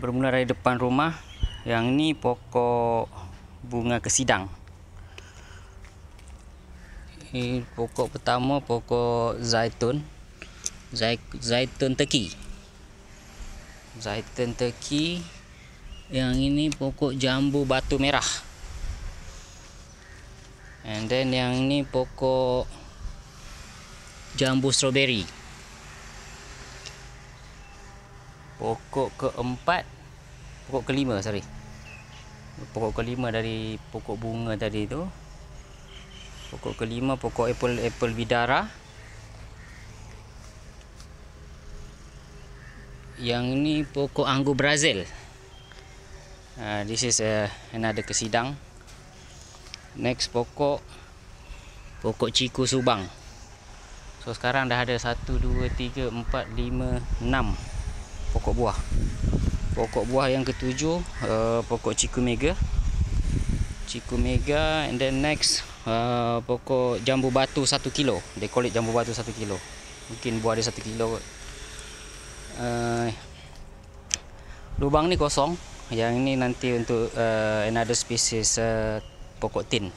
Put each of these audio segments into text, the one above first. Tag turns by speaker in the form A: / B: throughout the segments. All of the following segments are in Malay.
A: bermula dari depan rumah yang ni pokok bunga kesidang. Ini pokok pertama pokok zaitun. Zaitun teki. Zaitun teki yang ini pokok jambu batu merah. And then yang ini pokok jambu strawberry pokok keempat pokok kelima sorry. Pokok kelima dari pokok bunga tadi tu. Pokok kelima pokok apple apple bidara. Yang ini pokok anggur brazil. Uh, this is uh, another kesidang next pokok pokok ciku subang. So sekarang dah ada 1 2 3 4 5 6 pokok buah. Pokok buah yang ketujuh uh, pokok ciku mega. Ciku mega and then next uh, pokok jambu batu 1 kilo. They call it jambu batu 1 kilo. Mungkin buah dia 1 kilo uh, lubang ni kosong. Yang ini nanti untuk uh, another species uh, pokok tin.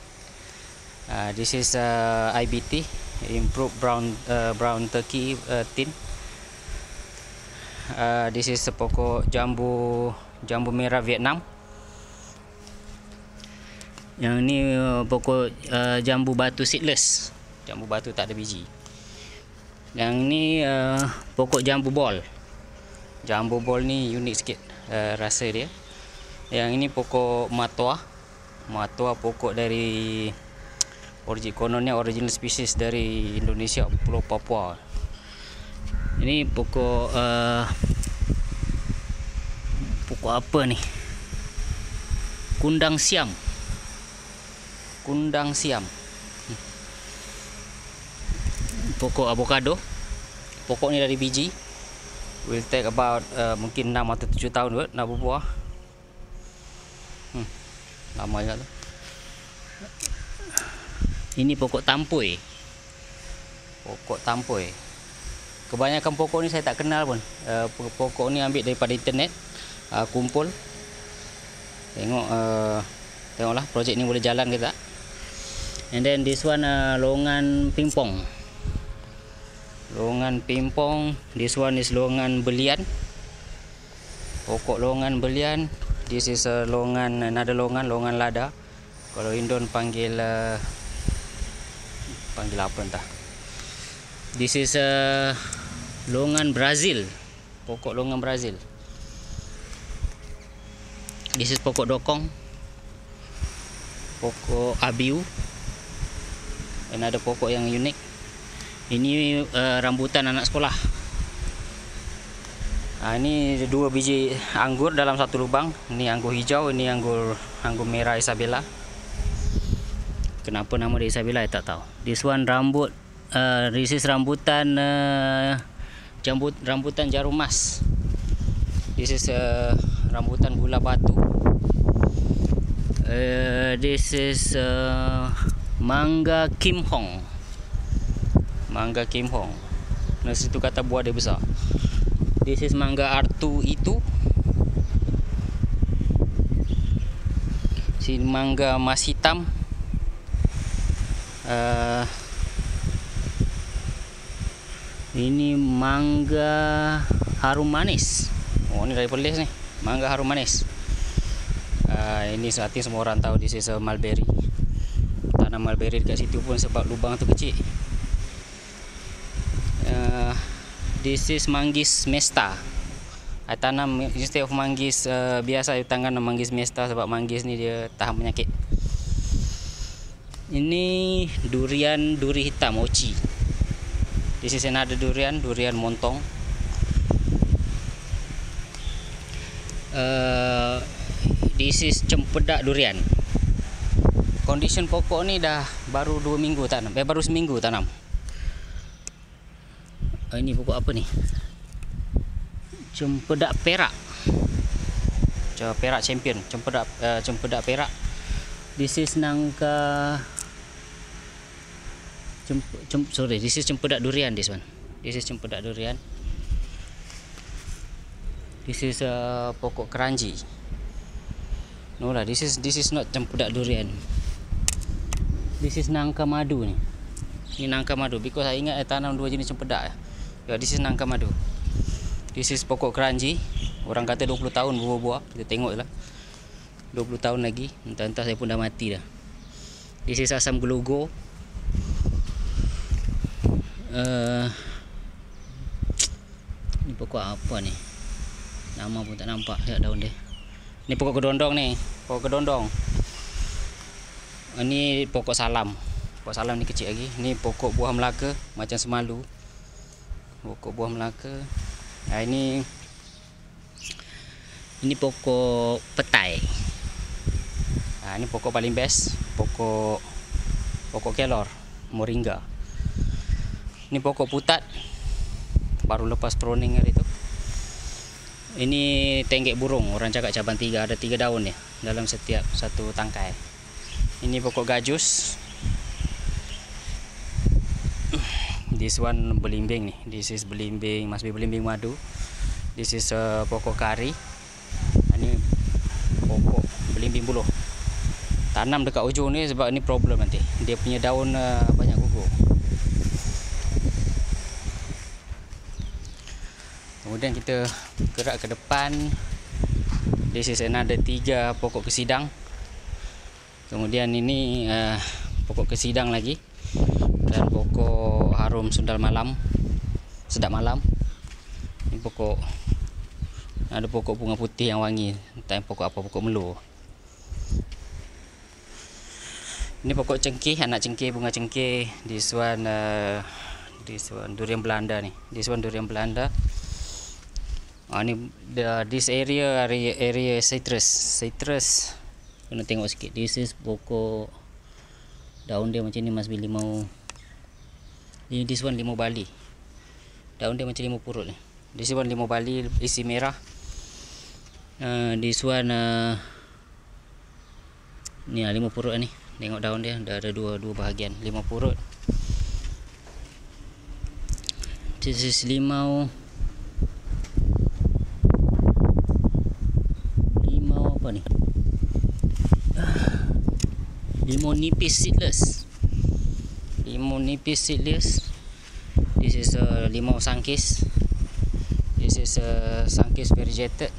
A: Uh, this is uh, IBT improved brown uh, brown turkey uh, tin uh, this is pokok jambu jambu merah Vietnam yang ni uh, pokok uh, jambu batu seedless. Jambu batu tak ada biji. Yang ni uh, pokok jambu bol. Jambu bol ni unik sikit uh, rasa dia. Yang ini pokok matua. Matua pokok dari origin kononnya original species dari Indonesia Pulau Papua. Ini pokok uh, pokok apa ni? Kundang siam. Kundang siam. Pokok avocado. Pokok ni dari biji. Will take about uh, mungkin 6 atau 7 tahun kot nak berbuah. Hmm, lama juga tu. Ini pokok tampoi. Pokok tampoi kebanyakan pokok ni saya tak kenal pun uh, pokok ni ambil daripada internet uh, kumpul tengok uh, tengoklah projek ni boleh jalan ke tak And then this one uh, longan pingpong. Longan pingpong. This one is longan belian. Pokok longan belian. This is a longan another longan longan lada. Kalau Indon panggil uh, panggil apa entah. This is a longan Brazil. Pokok longan Brazil. This is pokok dokong. Pokok abiu. Ada pokok yang unik. Ini uh, rambutan anak sekolah. Ha, ini dua biji anggur dalam satu lubang. Ini anggur hijau ini anggur anggur merah Isabella. Kenapa nama dia Isabella? Saya tak tahu. This one rambut uh, this is rambutan uh, jambut rambutan jarum mas. This is uh, rambutan gula batu. Uh, this is uh, Mangga Kim Hong. Mangga Kim Hong. Nasi tu kata buah dia besar. This is mangga artu itu. Si mangga mas hitam. Uh, Ini mangga harum manis. Oh ni dari Perlis ni Mangga harum manis. Uh, Ini saatnya semua orang tahu This is a mulberry. Tanam mulberry dekat situ pun sebab lubang tu kecil. Uh, this is manggis mesta. I tanam instead of manggis uh, biasa I tanam manggis mesta sebab manggis ni dia tahan penyakit. Ini durian duri hitam mochi this is another durian durian montong. Uh, this is cempedak durian. Condition pokok ni dah baru 2 minggu tanam eh baru seminggu tanam oh, ini pokok apa ni? Cempedak perak. Coba perak champion. Cempedak uh, cempedak perak. This is nangka cem, cem, sorry this is cempedak durian this one this is cempedak durian This is uh, pokok keranji. No lah, this is this is not cempedak durian. This is nangka madu ni. Ni nangka madu because saya ingat saya tanam dua jenis cempedak. Ya, this is nangka madu. This is pokok keranji. Orang kata 20 tahun buah-buah. Kita tengok lah. 20 tahun lagi. Entah-entah saya pun dah mati dah. This is asam gelogo. Uh, ni pokok apa ni? Nama pun tak nampak Lihat daun dia. Ni pokok kedondong ni. Pokok kedondong. Ni pokok salam. Pokok salam ni kecil lagi. Ni pokok buah melaka Macam semalu. Pokok buah melaka. Ha, Ini Ini pokok petai. Ha, Ini pokok paling best. Pokok Pokok kelor. Moringa Ini pokok putat. Baru lepas pruning hari tu. Ini tenggek burung. Orang cakap cabang tiga. Ada tiga daun ni dalam setiap satu tangkai. Ini pokok gajus. This one belimbing ni. This is belimbing must be belimbing madu. This is uh, pokok kari. Ini pokok belimbing buluh. Tanam dekat ujung ni sebab ni problem nanti. Dia punya daun uh, banyak kemudian kita gerak ke depan. This is another tiga pokok kesidang kemudian ini uh, pokok kesidang lagi. Dan pokok harum sundal malam. Sedap malam. Ini pokok ada pokok bunga putih yang wangi. Entah pokok apa pokok melu ini pokok cengkeh anak cengkeh bunga cengkeh. This one uh, this one durian belanda ni. This one durian belanda Ah ni the, this area area area citrus. Citrus. Kena tengok sikit. This is pokok daun dia macam ni must be limau. Ini this one limau Bali. Daun dia macam limau purut ni. This one limau Bali isi merah. Uh, this one uh, ni uh, limau purut ni. Tengok daun dia dah ada dua dua bahagian limau purut. This is limau apa ni limau nipis seedless. Limau nipis seedless. This is a limau sangkis. This is a sangkis variegated.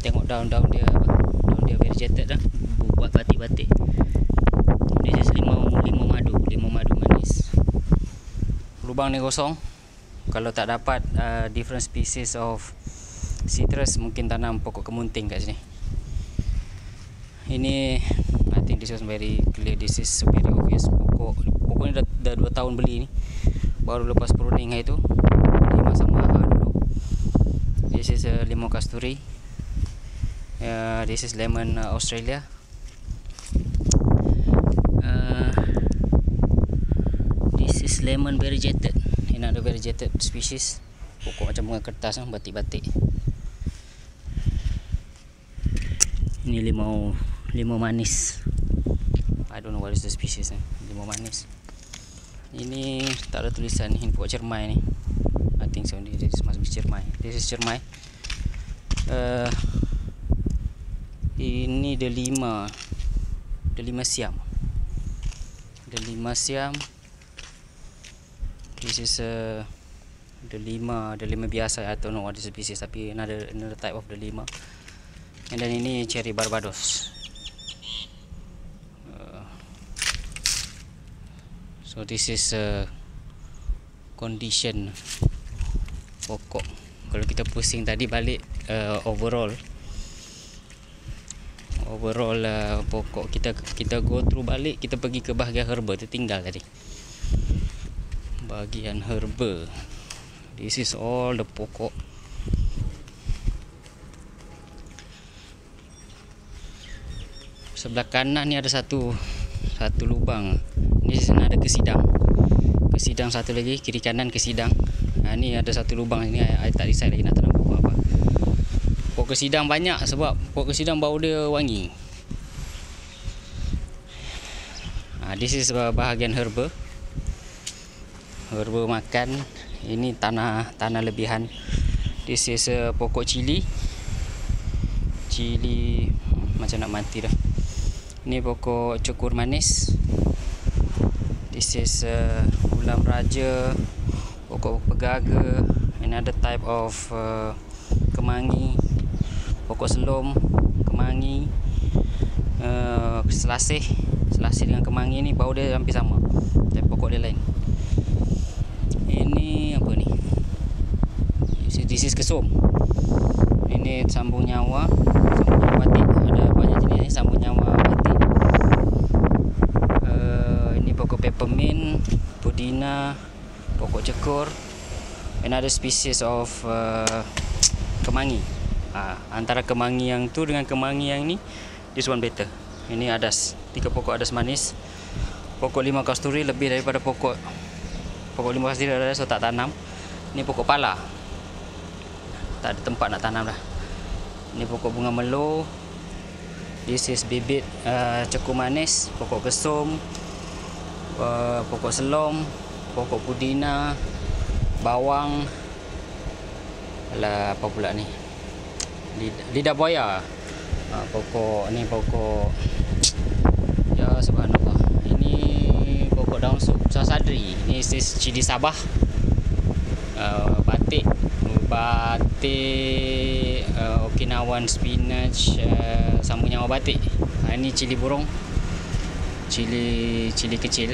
A: Tengok daun-daun dia daun dia variegated dah buat batik-batik. This is limau limau madu. Limau madu manis. Lubang ni kosong. Kalau tak dapat uh, different species of citrus mungkin tanam pokok kemunting kat sini. Ini think this was very clear. This is very obvious. Pokok pokok ni dah, dah 2 tahun beli ni. Baru lepas pruning hari tu masa mahal dulu. This is a lemon kasturi. Uh, this is lemon uh, Australia. Uh, lemon variegated. Another variegated species. Pokok macam bunga kertas batik-batik. Ini limau limau manis is the species ni. Limau manis ini tak ada tulisan ni pokok cermai ni. I think so this must be cermai. This is cermai. Uh, ini delima delima siam. Delima siam. This is a uh, delima delima biasa. Don't know what is species tapi another another type of delima and then ini cherry barbados so this is a condition pokok. Kalau kita pusing tadi balik uh, overall. Overall uh, pokok kita kita go through balik kita pergi ke bahagian herba tertinggal tadi. Bahagian herba. This is all the pokok. Sebelah kanan ni ada satu satu lubang ni sana ada kesidang kesidang satu lagi kiri kanan kesidang ha, ni ada satu lubang ni I, I tak decide lagi nak tanam pokok apa. Pokok kesidang banyak sebab pokok kesidang bau dia wangi. Ha, this is bahagian herba. Herba makan. Ini tanah tanah lebihan. This is uh, pokok cili. Cili macam nak mati dah. Ini pokok cukur manis. This is uh, ulam raja, pokok pegaga, another type of uh, kemangi, pokok selom, kemangi, uh, selasih. Selasih dengan kemangi ni bau dia hampir sama. Tapi pokok dia lain. Ini apa ni? This is kesum. Ini sambung nyawa, sambung nyawa batik. Ada banyak jenis ni sambung nyawa batik. Uh, ini pokok peppermint, pudina, pokok cekur. Another species of uh, kemangi. Uh, antara kemangi yang tu dengan kemangi yang ni, this one better. Ini adas, tiga pokok adas manis. Pokok lima kasturi lebih daripada pokok pokok lima kasturi ada so tak tanam. Ini pokok pala, tak ada tempat nak tanam dah. Ini pokok bunga melo. This is bibit uh, ceku manis, pokok kesum, uh, pokok selom, pokok pudina, bawang. Alah apa pula ni? Lidah, lidah buaya. Uh, pokok ni pokok ya subhanallah. Ini pokok daun sasadri. Ini is cili Sabah. Uh, batik batik uh, Okinawan spinach uh, sambung nyawa batik uh, ini cili burung cili cili kecil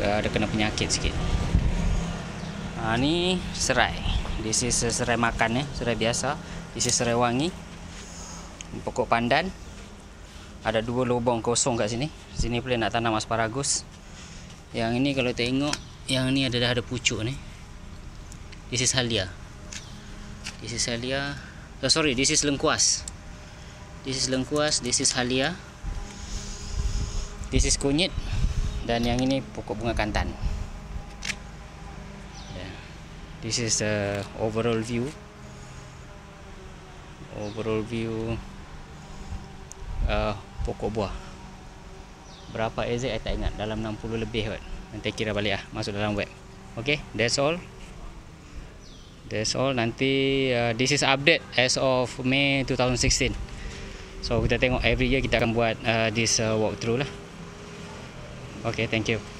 A: ada kena penyakit sikit uh, ni serai this is serai makan ya serai biasa this is serai wangi pokok pandan ada dua lubang kosong kat sini sini boleh nak tanam asparagus yang ini kalau tengok yang ni ada dah ada pucuk ni This is halia. This is halia. Oh, sorry, this is lengkuas. This is lengkuas. This is halia. This is kunyit. Dan yang ini pokok bunga kantan. Yeah. This is the overall view. Overall view uh, pokok buah. Berapa AZ saya tak ingat. Dalam 60 lebih kot. Nanti kira balik lah. Masuk dalam web. Okay, that's all. That's all. Nanti uh, this is update as of May 2016. So kita tengok every year kita akan buat uh, this uh, walkthrough lah. Okay, thank you.